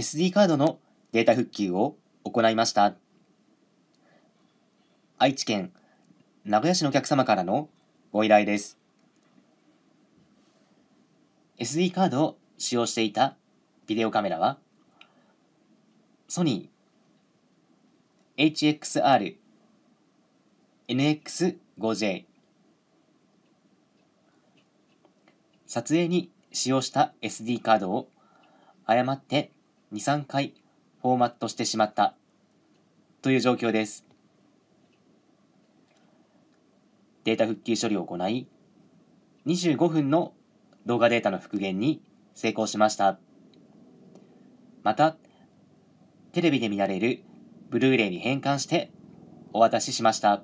SD カードのデータ復旧を行いました。愛知県名古屋市のお客様からのご依頼です。SD カードを使用していたビデオカメラは、ソニー HXR NX5J 撮影に使用した SD カードを誤って2、3回フォーマットしてしまったという状況です。データ復旧処理を行い、25分の動画データの復元に成功しました。また、テレビで見られるブルーレイに変換してお渡ししました。